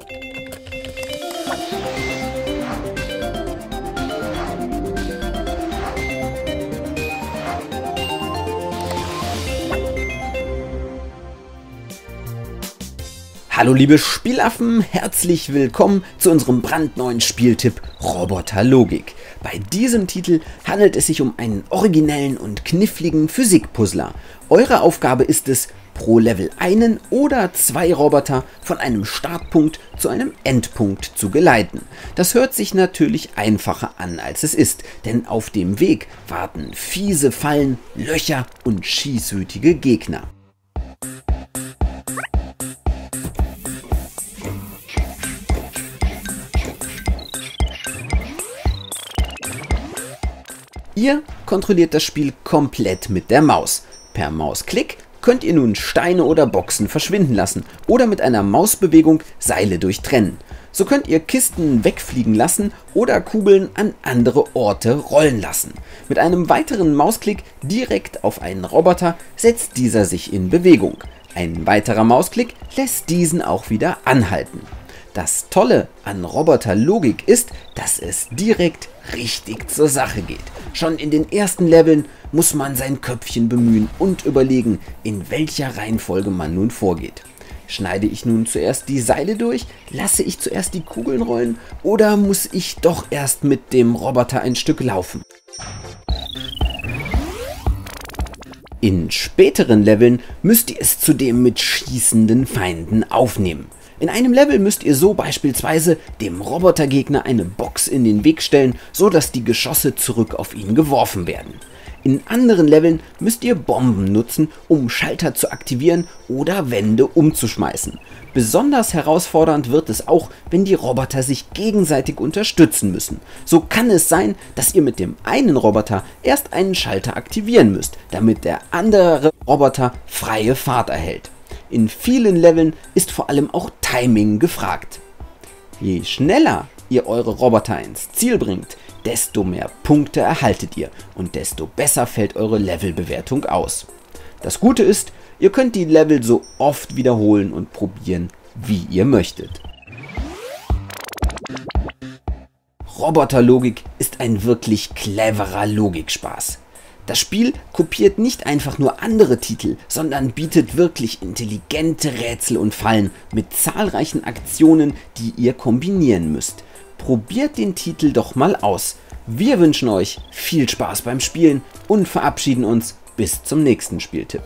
Thank you. Hallo liebe Spielaffen, herzlich willkommen zu unserem brandneuen Spieltipp Roboterlogik. Bei diesem Titel handelt es sich um einen originellen und kniffligen Physikpuzzler. Eure Aufgabe ist es, pro Level einen oder zwei Roboter von einem Startpunkt zu einem Endpunkt zu geleiten. Das hört sich natürlich einfacher an als es ist, denn auf dem Weg warten fiese Fallen, Löcher und schießwütige Gegner. Ihr kontrolliert das Spiel komplett mit der Maus. Per Mausklick könnt ihr nun Steine oder Boxen verschwinden lassen oder mit einer Mausbewegung Seile durchtrennen. So könnt ihr Kisten wegfliegen lassen oder Kugeln an andere Orte rollen lassen. Mit einem weiteren Mausklick direkt auf einen Roboter setzt dieser sich in Bewegung. Ein weiterer Mausklick lässt diesen auch wieder anhalten. Das Tolle an Roboterlogik ist, dass es direkt richtig zur Sache geht. Schon in den ersten Leveln muss man sein Köpfchen bemühen und überlegen, in welcher Reihenfolge man nun vorgeht. Schneide ich nun zuerst die Seile durch, lasse ich zuerst die Kugeln rollen oder muss ich doch erst mit dem Roboter ein Stück laufen? In späteren Leveln müsst ihr es zudem mit schießenden Feinden aufnehmen. In einem Level müsst ihr so beispielsweise dem Robotergegner eine Box in den Weg stellen, so dass die Geschosse zurück auf ihn geworfen werden. In anderen Leveln müsst ihr Bomben nutzen, um Schalter zu aktivieren oder Wände umzuschmeißen. Besonders herausfordernd wird es auch, wenn die Roboter sich gegenseitig unterstützen müssen. So kann es sein, dass ihr mit dem einen Roboter erst einen Schalter aktivieren müsst, damit der andere Roboter freie Fahrt erhält. In vielen Leveln ist vor allem auch Timing gefragt. Je schneller ihr eure Roboter ins Ziel bringt, desto mehr Punkte erhaltet ihr und desto besser fällt eure Levelbewertung aus. Das Gute ist, ihr könnt die Level so oft wiederholen und probieren, wie ihr möchtet. Roboterlogik ist ein wirklich cleverer Logikspaß. Das Spiel kopiert nicht einfach nur andere Titel, sondern bietet wirklich intelligente Rätsel und Fallen mit zahlreichen Aktionen, die ihr kombinieren müsst. Probiert den Titel doch mal aus. Wir wünschen euch viel Spaß beim Spielen und verabschieden uns bis zum nächsten Spieltipp.